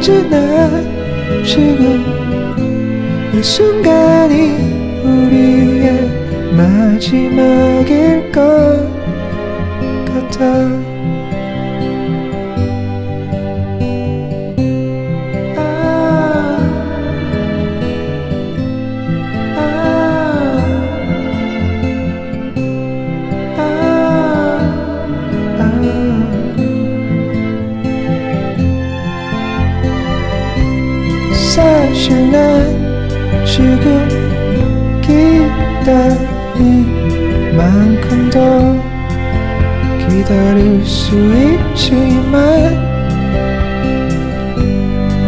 언제나 지금 이 순간이 우리의 마지막일 것 같아. 기다릴 수 있지만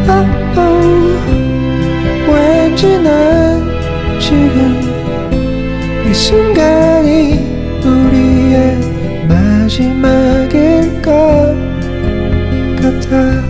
oh, oh, 왠지 난 지금 이 순간이 우리의 마지막일 것 같아.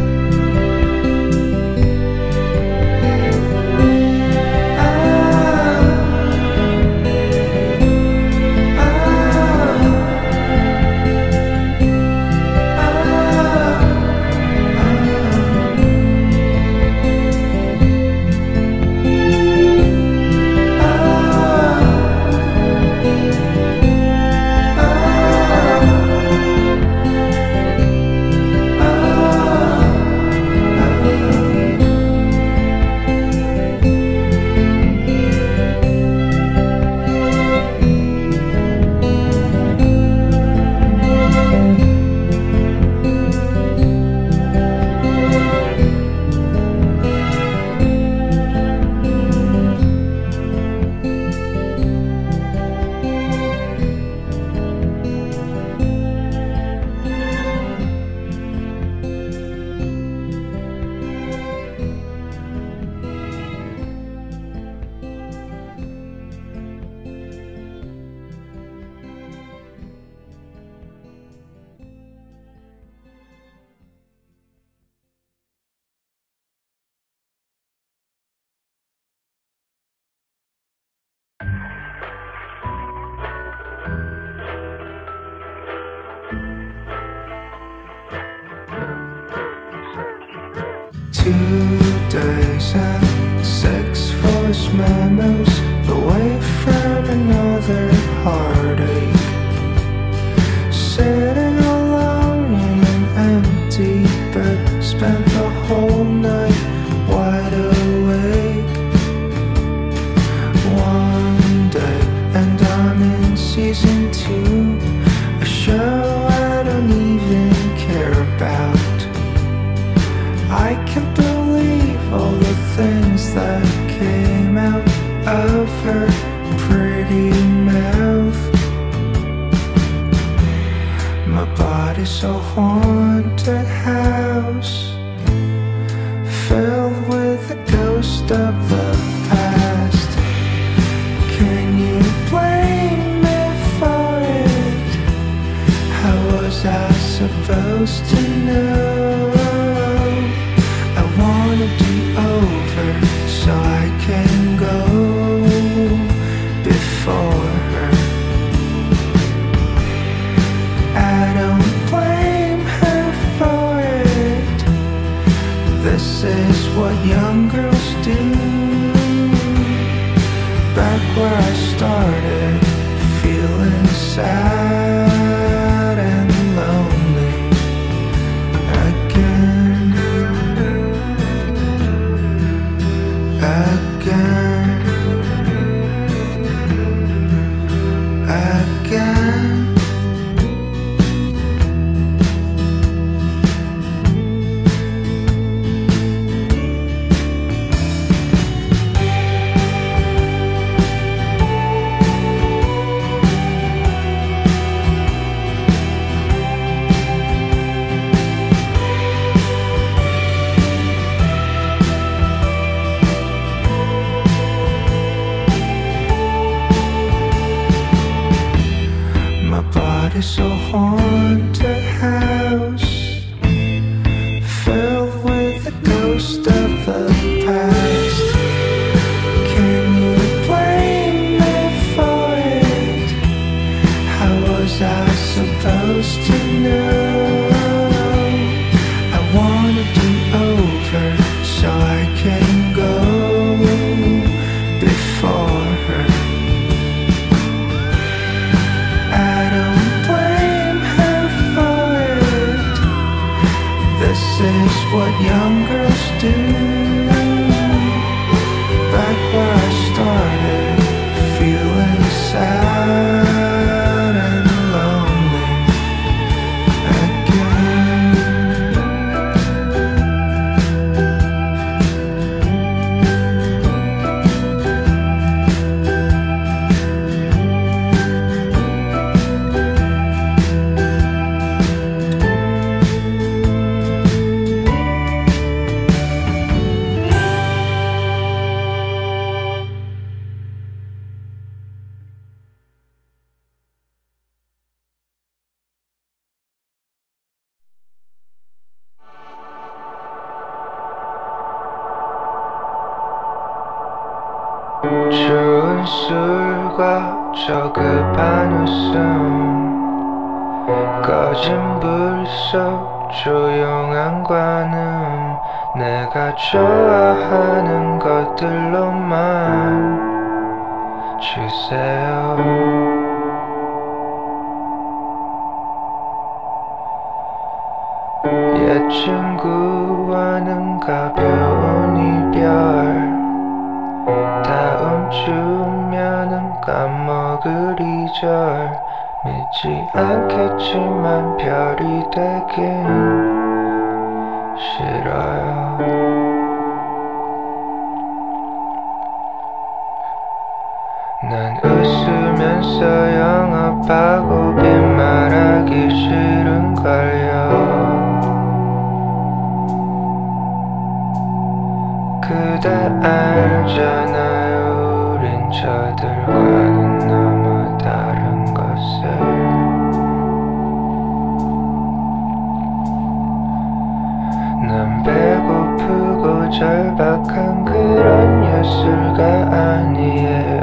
완벽한 그런 예술가 아니에요.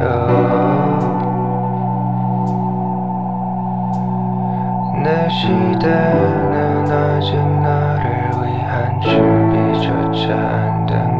내 시대는 아직 나를 위한 준비조차 안된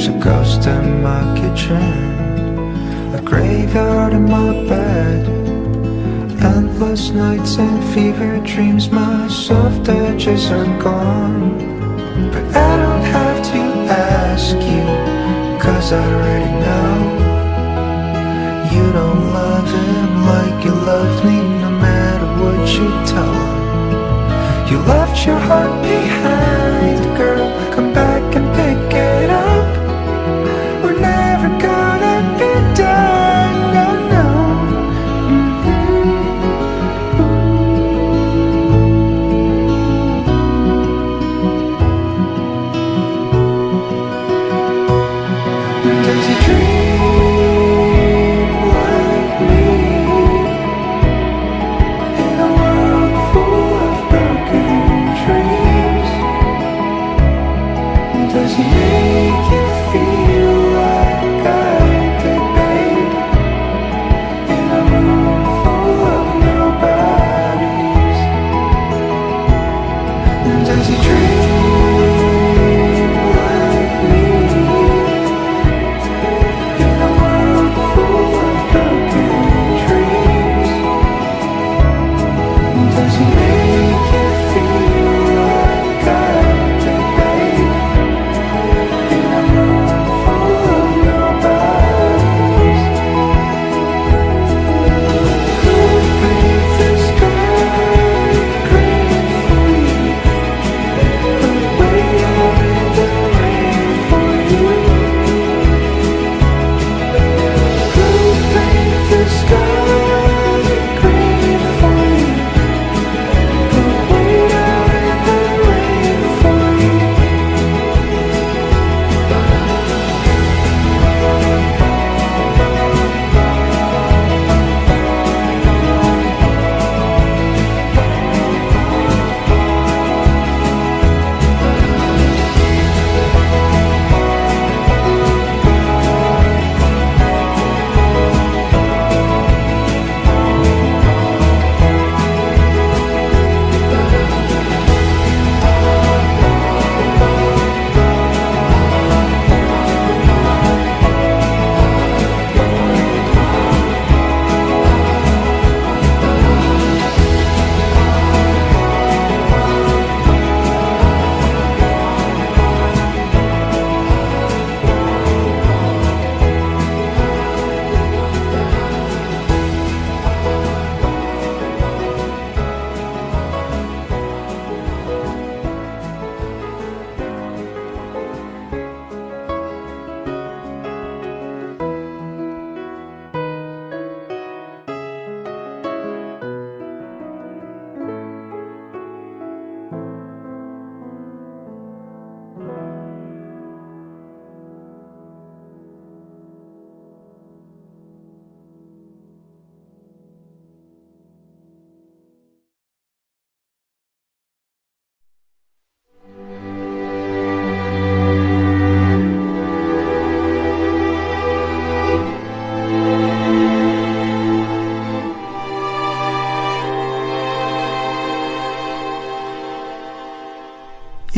There's a ghost in my kitchen A graveyard in my bed Endless nights and fever dreams My soft edges are gone. But I don't have to ask you Cause I already know. You don't love him like you love me No matter what you tell him. You left your heart behind.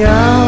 Yeah.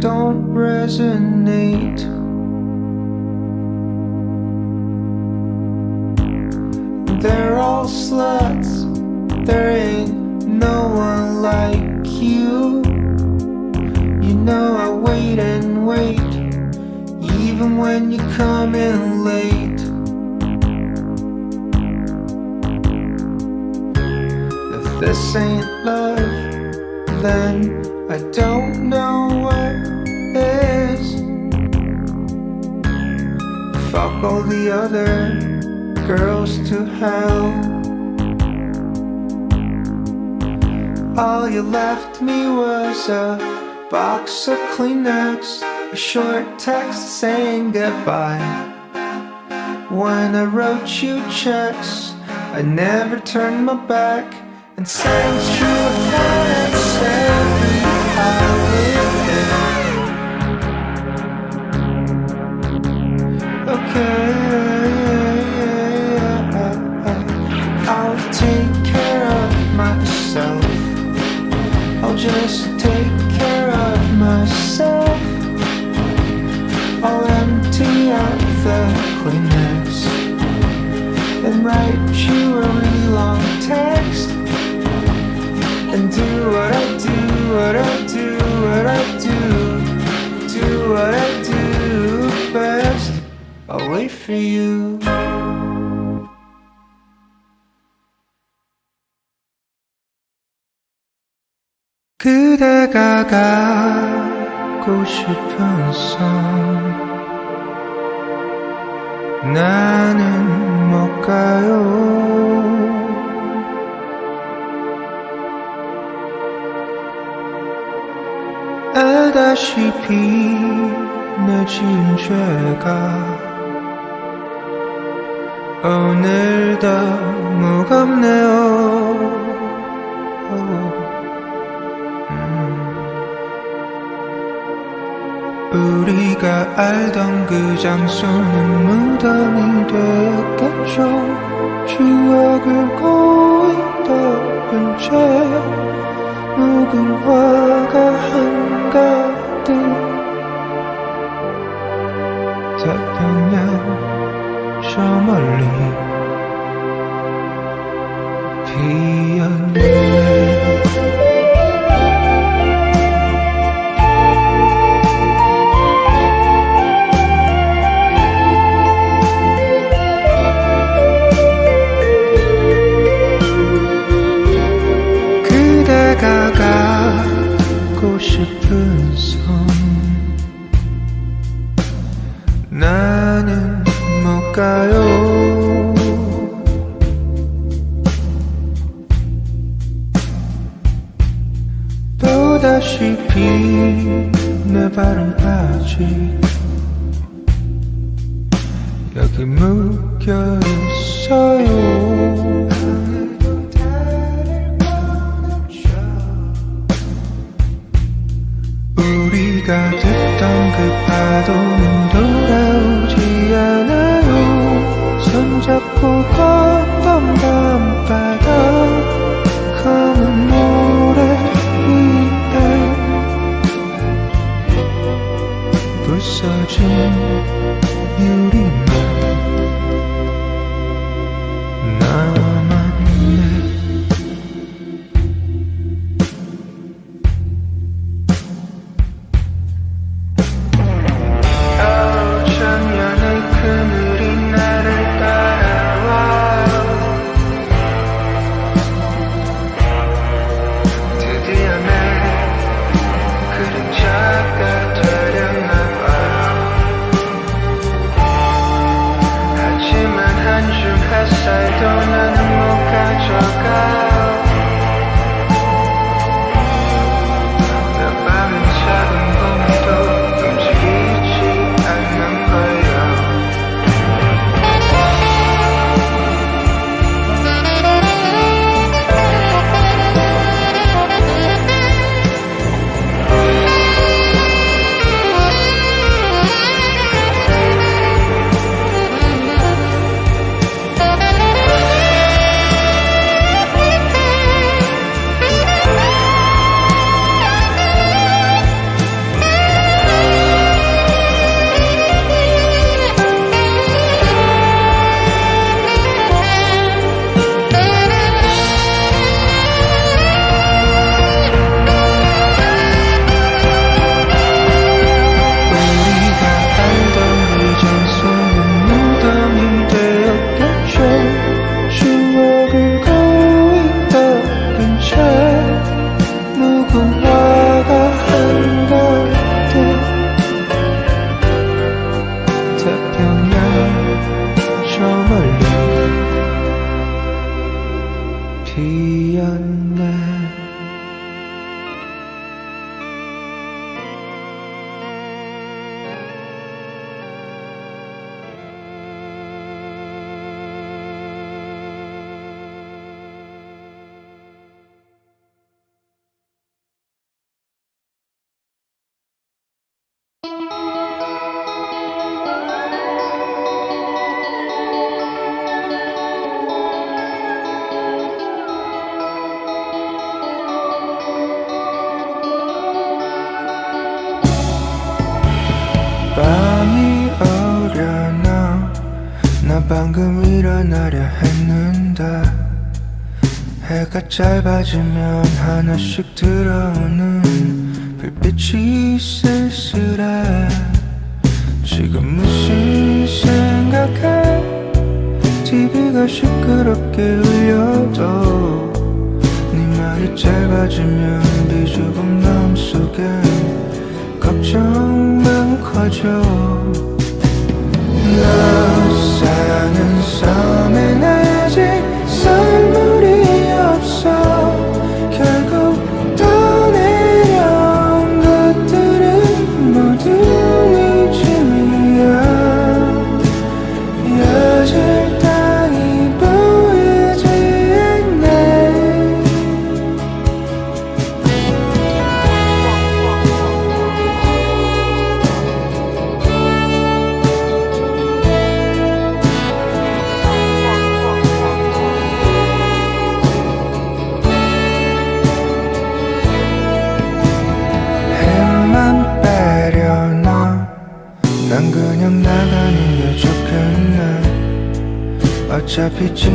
Don't resonate. They're all sluts, there ain't no one like you. You know, I wait and wait even when you come in late. If this ain't love, then I don't know what Fuck all the other girls to hell. All you left me was a box of Kleenex, a short text saying goodbye. When I wrote you checks, I never turned my back and sent you a thanks every wait for you. 그대가 가고 싶은 섬 나는 못 가요 알다시피 내 지은 죄가 오늘도 무겁네요. 음. 우리가 알던 그 장소는 무덤이 되었겠죠. 추억을 고인도 근처에 묵은 화가 한가득 태평양 朝么里，提一念。Coco. 짧아지면 하나씩 들어오는 불빛이 쓸쓸해 지금 무슨 생각해 TV가 시끄럽게 울려도 네 말이 짧아지면 비좁은 마음 속에 걱정만 커져. 너 사는 섬에 나 Picture.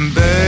Baby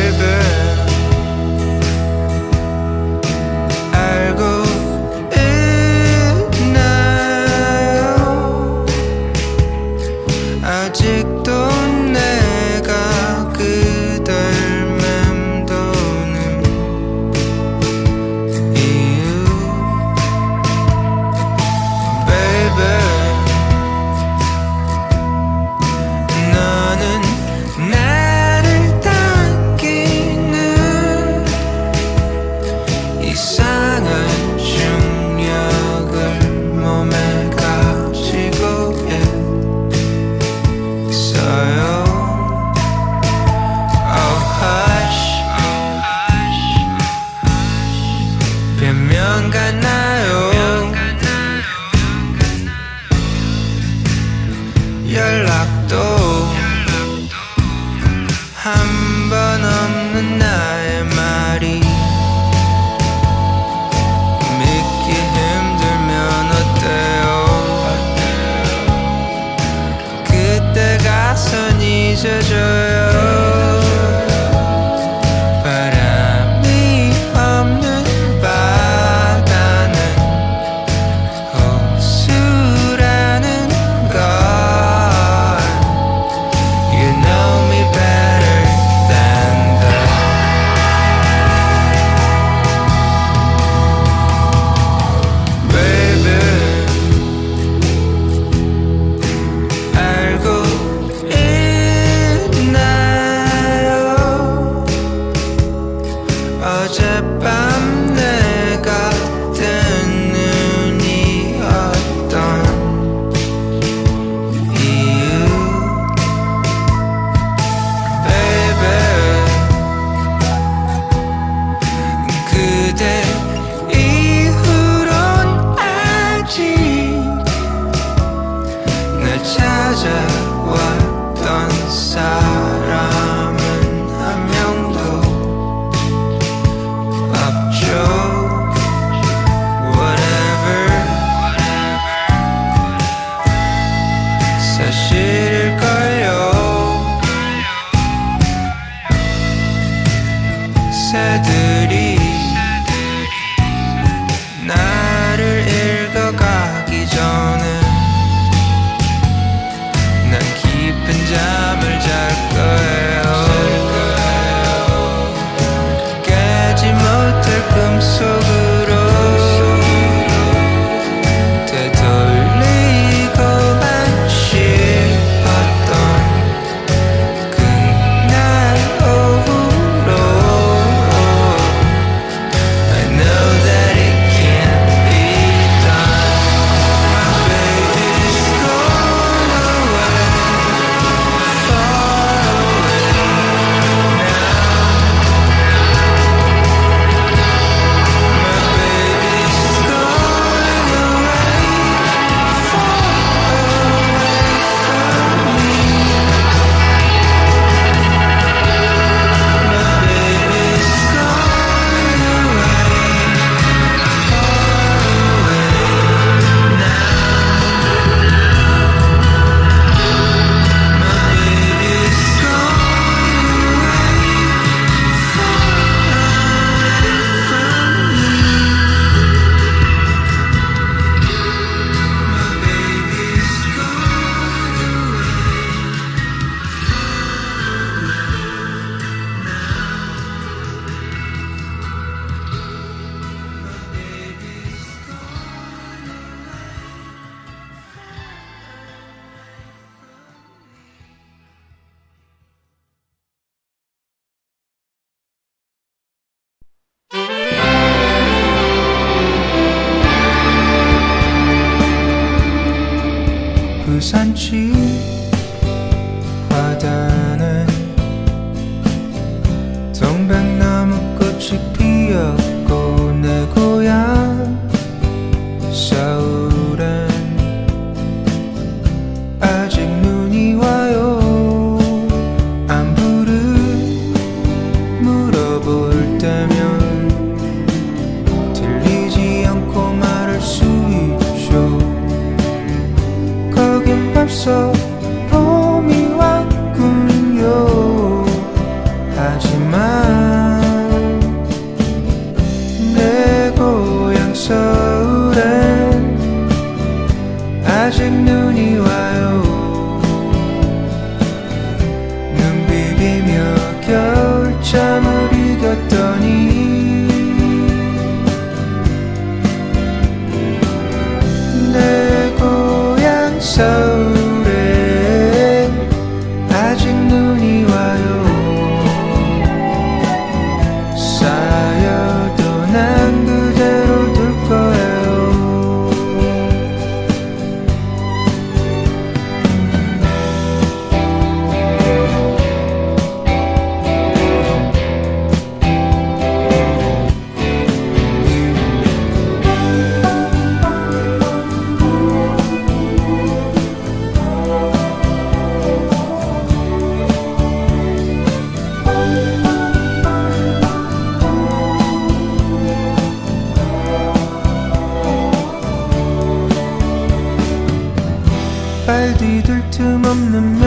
the.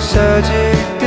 tragic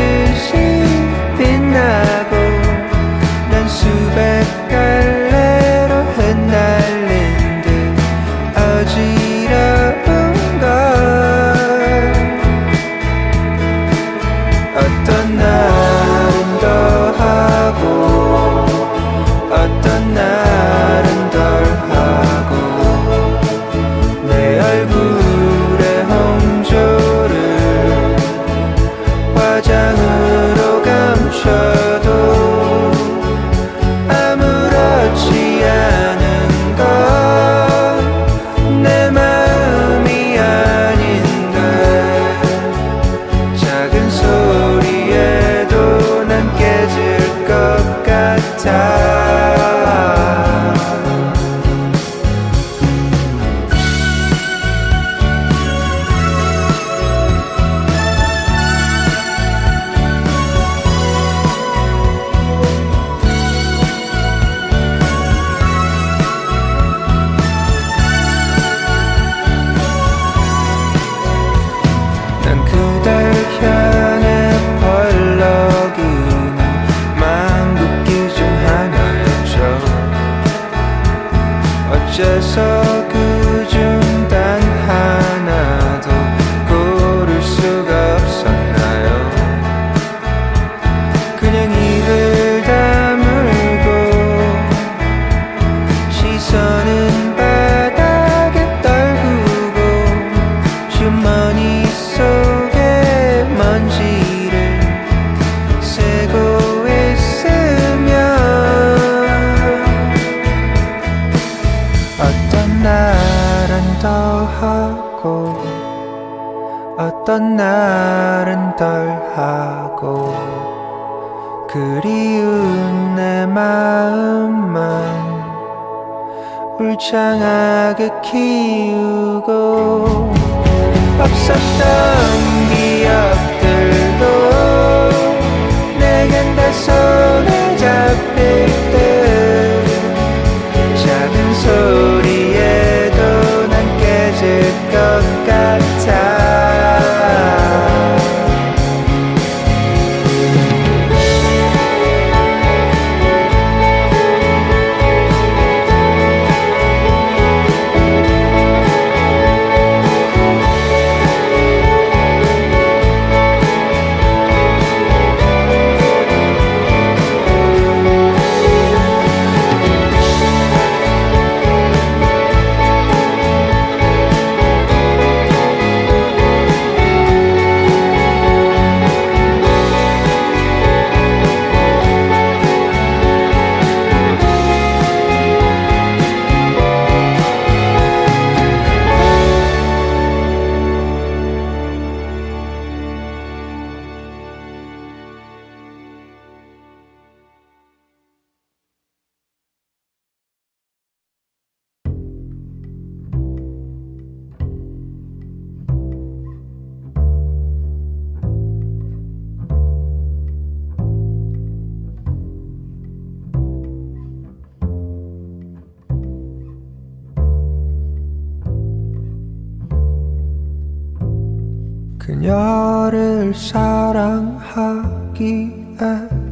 그녀를 사랑하기에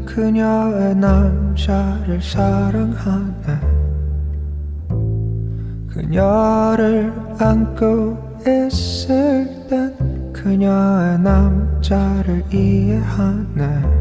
그녀의 남자를 사랑하네. 그녀를 안고 있을 땐 그녀의 남자를 이해하네.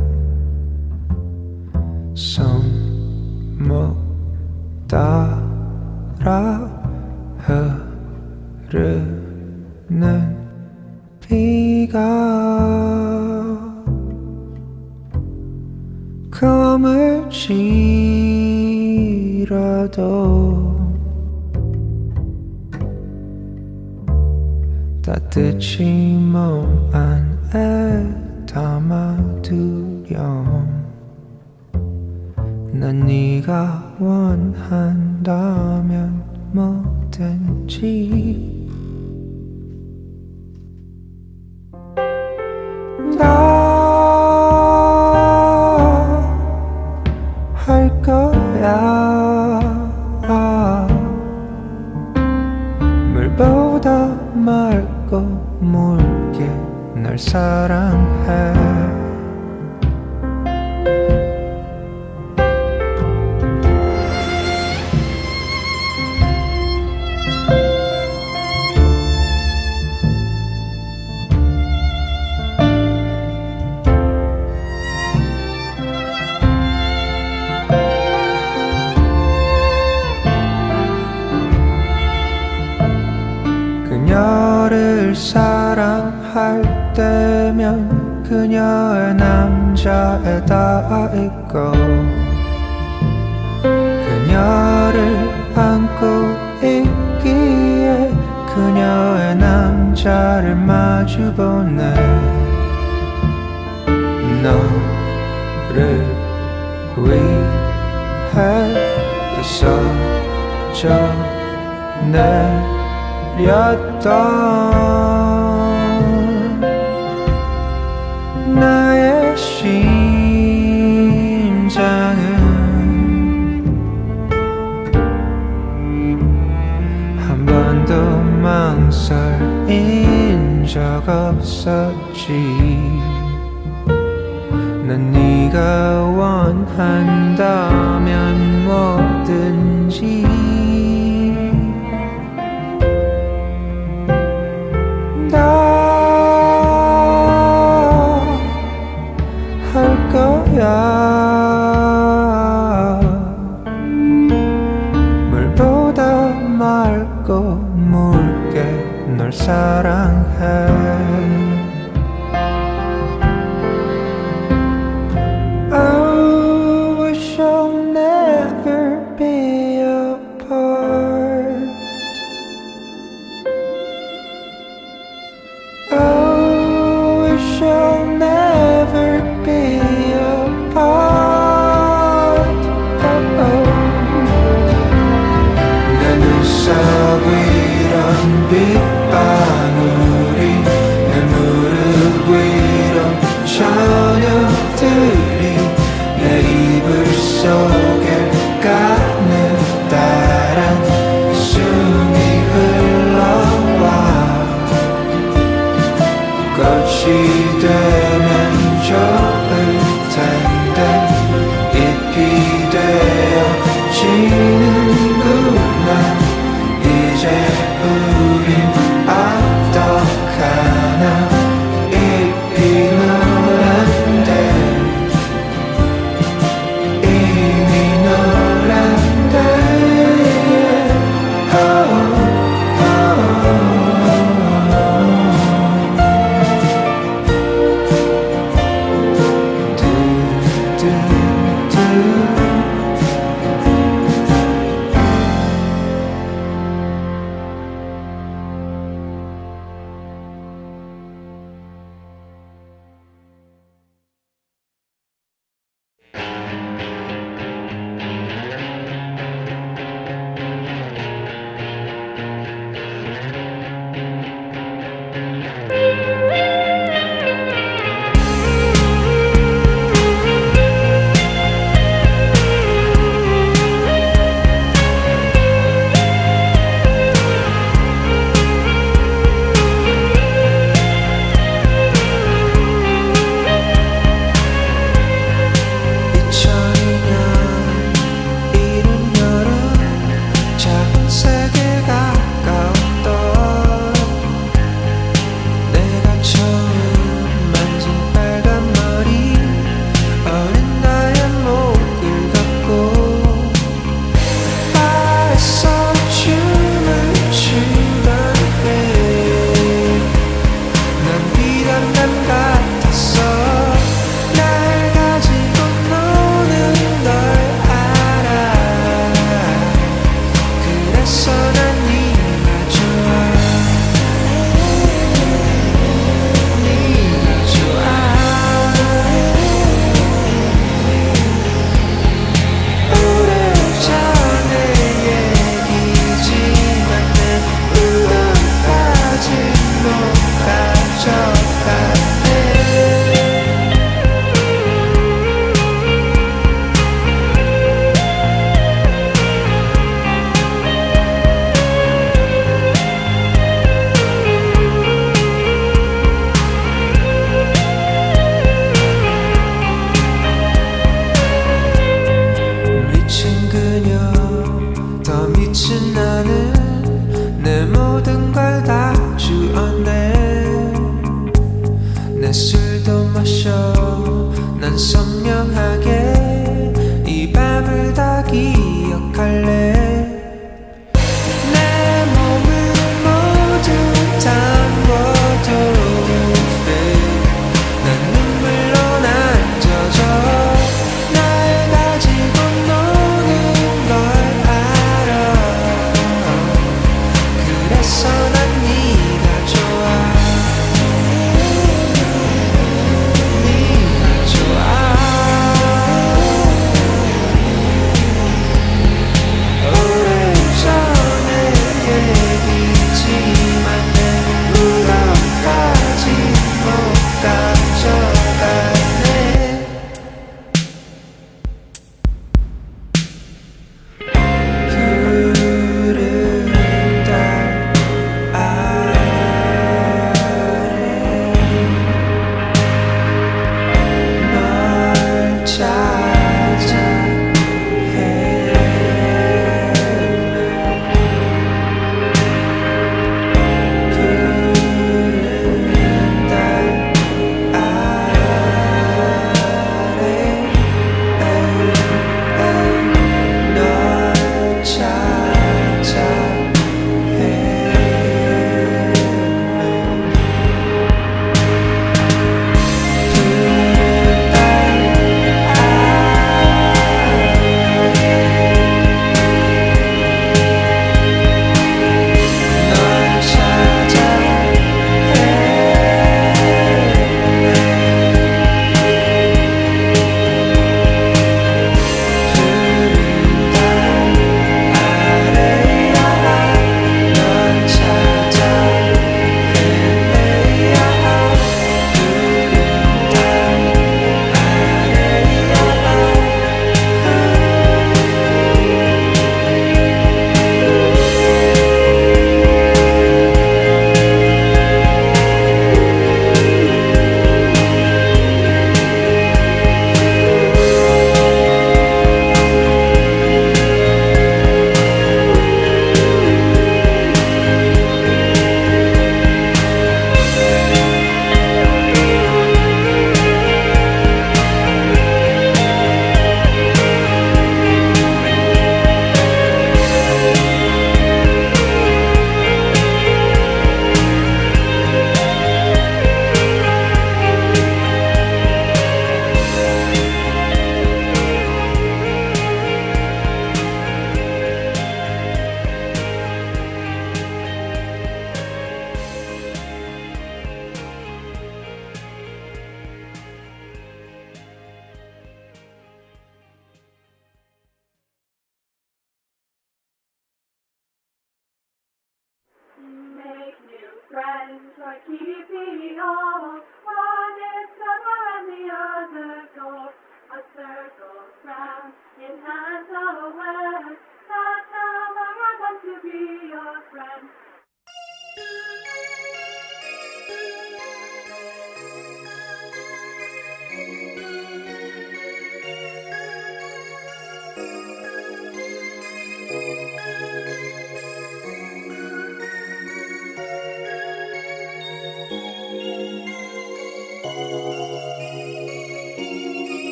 big bye.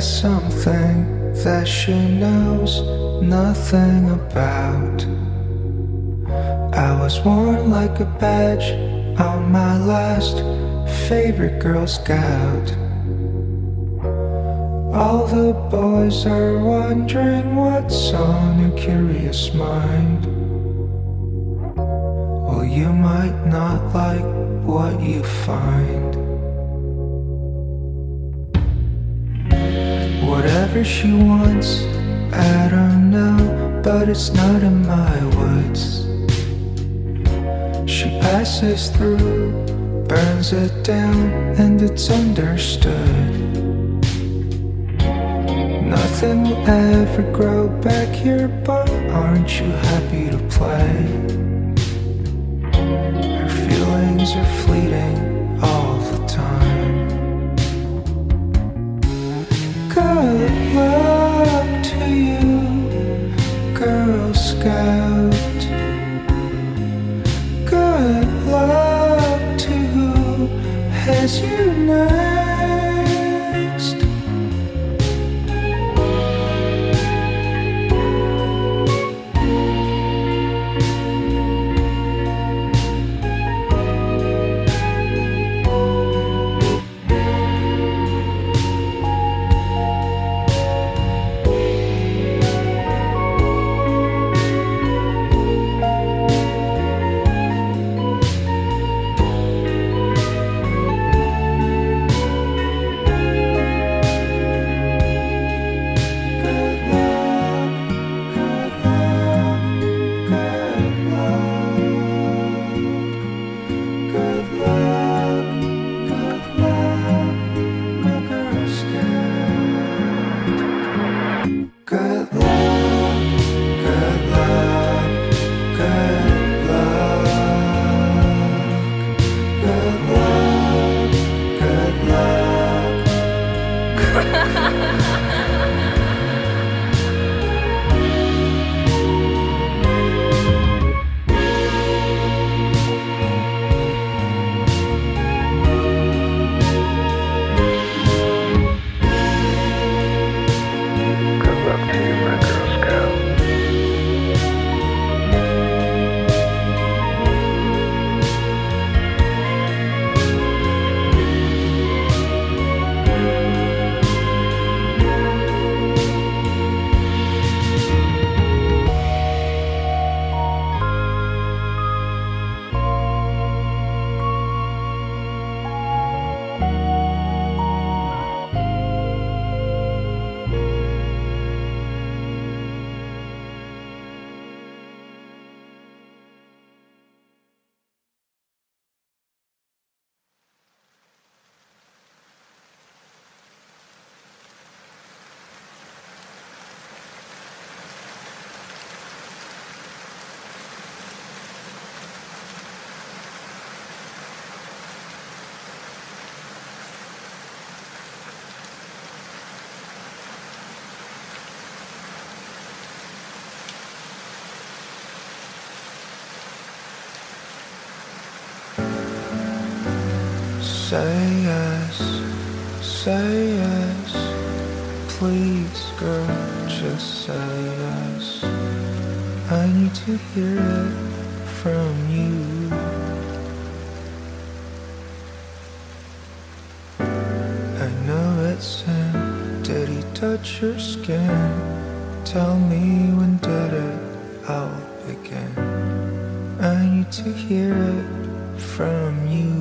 Is something that she knows nothing about. I was worn like a badge on my last favorite Girl Scout. All the boys are wondering what's on your curious mind. Well, you might not like what you find. Whatever she wants, I don't know, but it's not in my words She passes through, burns it down, and it's understood. Nothing will ever grow back here, but aren't you happy to play? Her feelings are fleeting Good luck to you, Girl Scout. Good luck to who has you next. Say yes, say yes. Please, girl, just say yes. I need to hear it from you. I know it's sin. Did he touch your skin? Tell me when did it all begin? I need to hear it from you.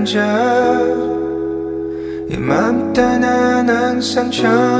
남자 이맘 따난 항상 전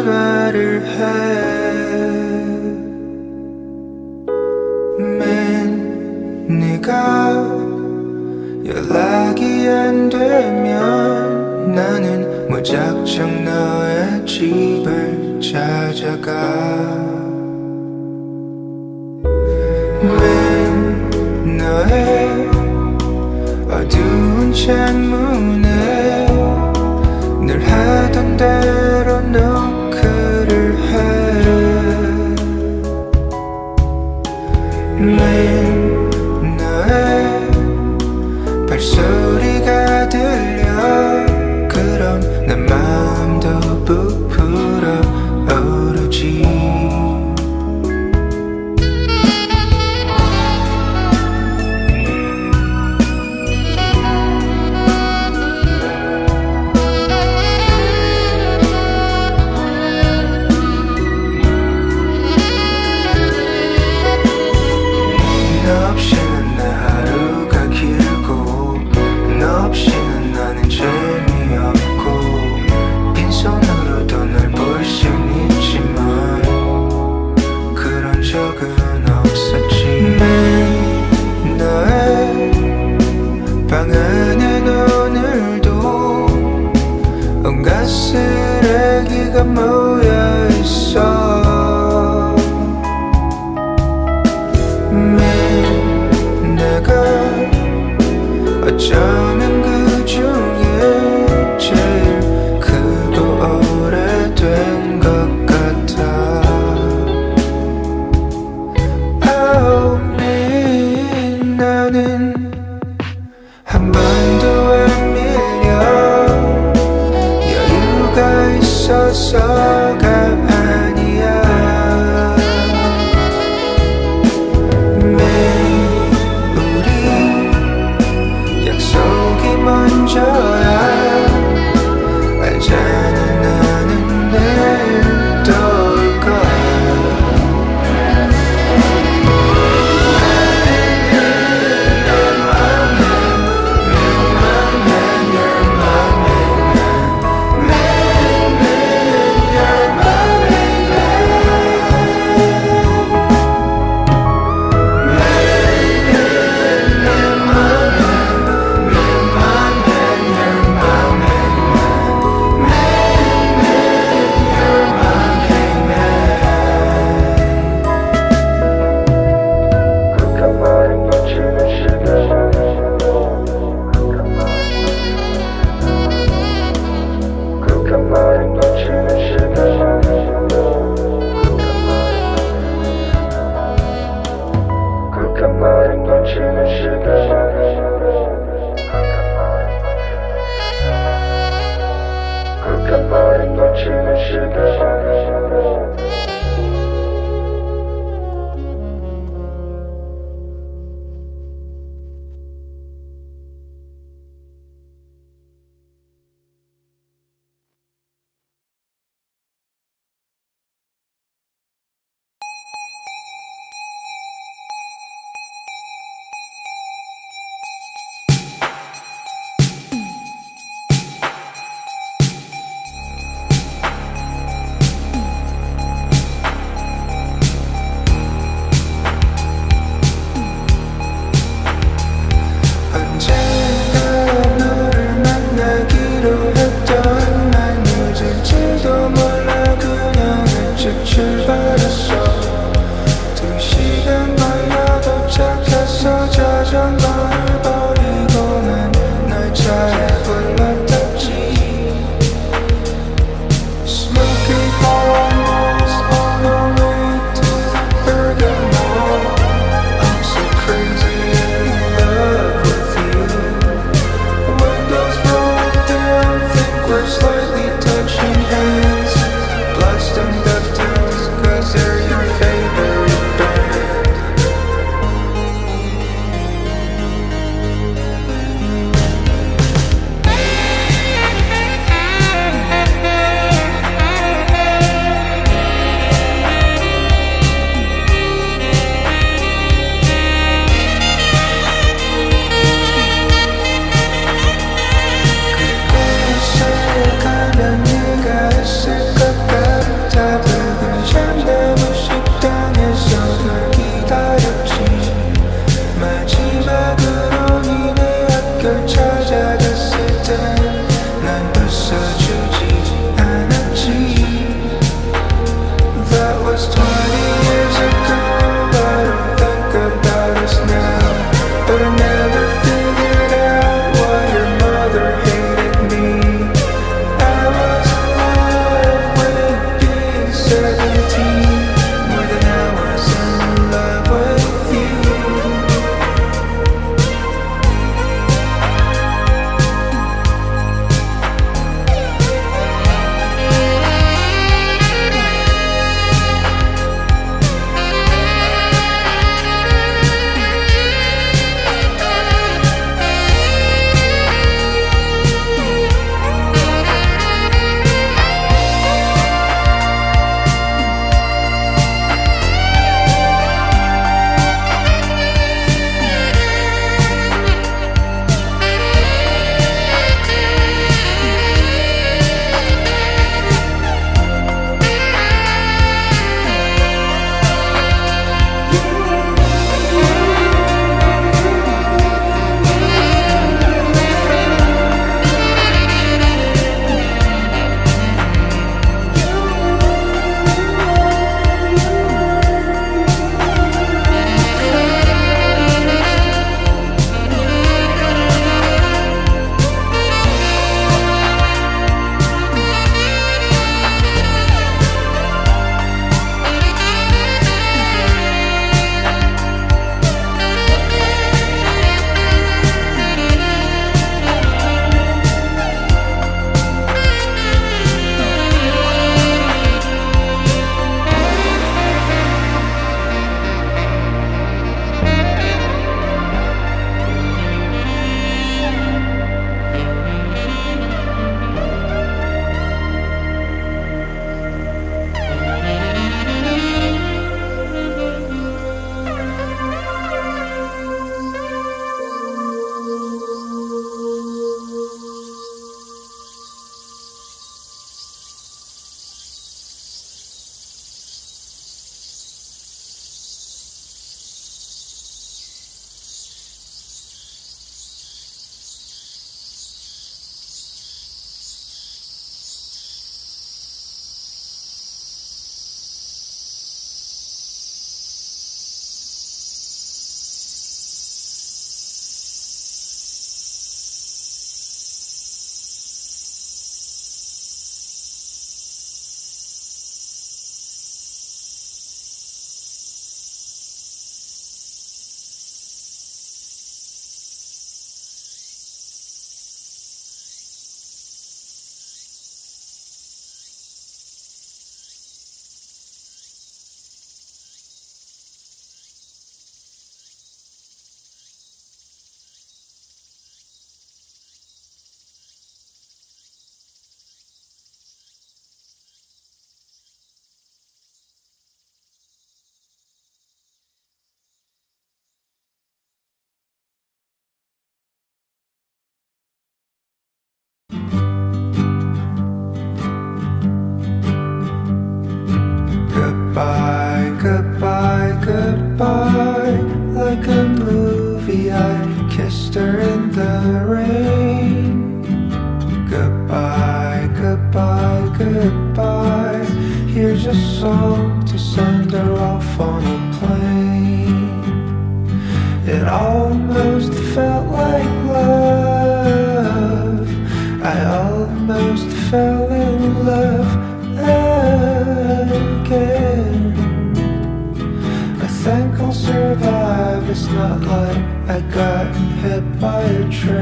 by a train.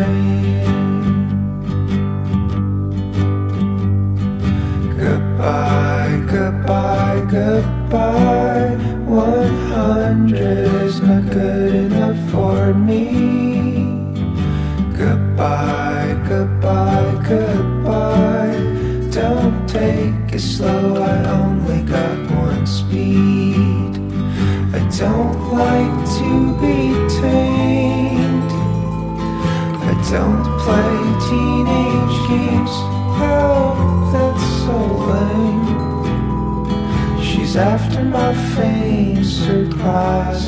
My fame. Surprise,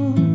kisses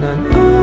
难。度